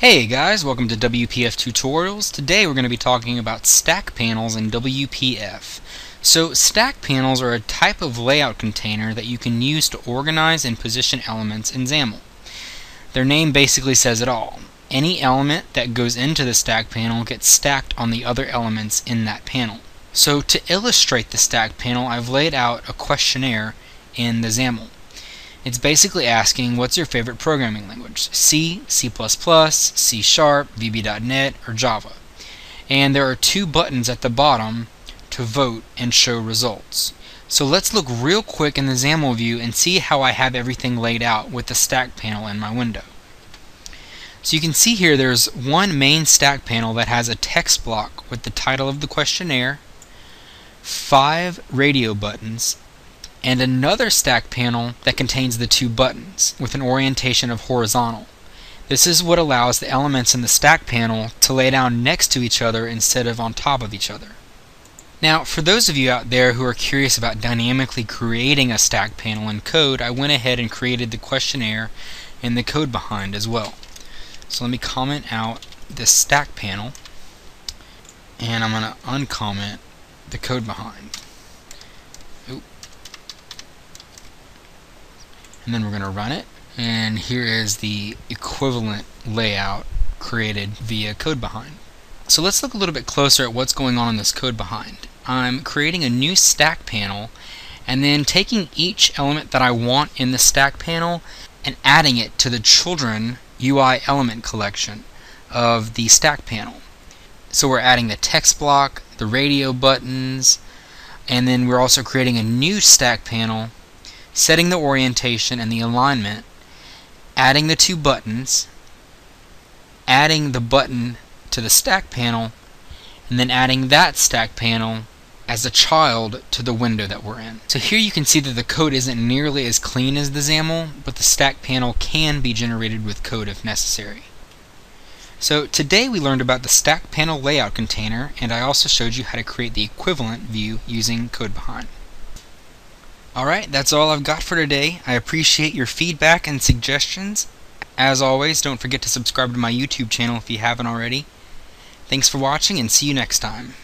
Hey guys, welcome to WPF Tutorials. Today we're going to be talking about stack panels in WPF. So stack panels are a type of layout container that you can use to organize and position elements in XAML. Their name basically says it all. Any element that goes into the stack panel gets stacked on the other elements in that panel. So to illustrate the stack panel, I've laid out a questionnaire in the XAML. It's basically asking what's your favorite programming language? C, C++, C Sharp, VB.NET, or Java. And there are two buttons at the bottom to vote and show results. So let's look real quick in the XAML view and see how I have everything laid out with the stack panel in my window. So you can see here there's one main stack panel that has a text block with the title of the questionnaire, five radio buttons, and another stack panel that contains the two buttons with an orientation of horizontal. This is what allows the elements in the stack panel to lay down next to each other instead of on top of each other. Now, for those of you out there who are curious about dynamically creating a stack panel in code, I went ahead and created the questionnaire and the code behind as well. So let me comment out this stack panel and I'm going to uncomment the code behind. And then we're going to run it and here is the equivalent layout created via code behind. So let's look a little bit closer at what's going on in this code behind. I'm creating a new stack panel and then taking each element that I want in the stack panel and adding it to the children UI element collection of the stack panel. So we're adding the text block, the radio buttons, and then we're also creating a new stack panel, setting the orientation and the alignment, adding the two buttons, adding the button to the stack panel, and then adding that stack panel as a child to the window that we're in. So here you can see that the code isn't nearly as clean as the XAML, but the stack panel can be generated with code if necessary. So today we learned about the stack panel layout container, and I also showed you how to create the equivalent view using code behind. Alright, that's all I've got for today. I appreciate your feedback and suggestions. As always, don't forget to subscribe to my YouTube channel if you haven't already. Thanks for watching and see you next time.